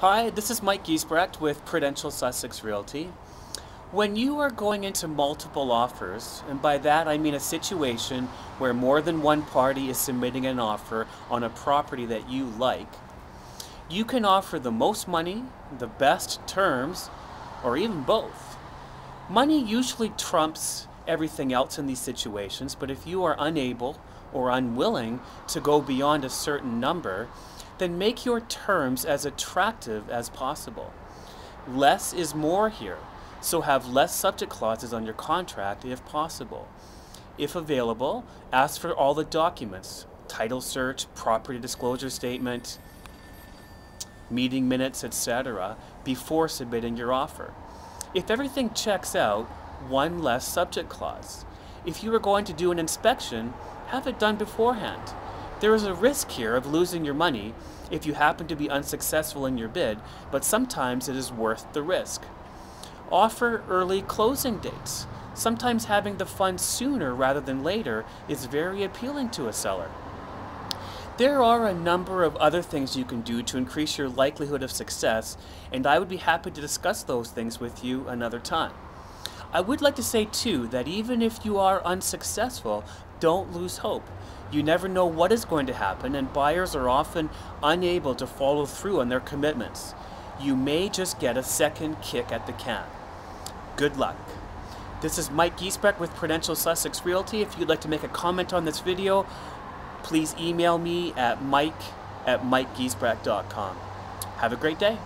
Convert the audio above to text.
Hi, this is Mike Giesbrecht with Prudential Sussex Realty. When you are going into multiple offers, and by that I mean a situation where more than one party is submitting an offer on a property that you like, you can offer the most money, the best terms, or even both. Money usually trumps everything else in these situations, but if you are unable or unwilling to go beyond a certain number, then make your terms as attractive as possible. Less is more here, so have less subject clauses on your contract if possible. If available, ask for all the documents, title search, property disclosure statement, meeting minutes, etc., before submitting your offer. If everything checks out, one less subject clause. If you are going to do an inspection, have it done beforehand. There is a risk here of losing your money if you happen to be unsuccessful in your bid, but sometimes it is worth the risk. Offer early closing dates. Sometimes having the funds sooner rather than later is very appealing to a seller. There are a number of other things you can do to increase your likelihood of success, and I would be happy to discuss those things with you another time. I would like to say too that even if you are unsuccessful, don't lose hope. You never know what is going to happen, and buyers are often unable to follow through on their commitments. You may just get a second kick at the can. Good luck. This is Mike Giesbrecht with Prudential Sussex Realty. If you'd like to make a comment on this video, please email me at mike at mikegiesbrecht.com. Have a great day.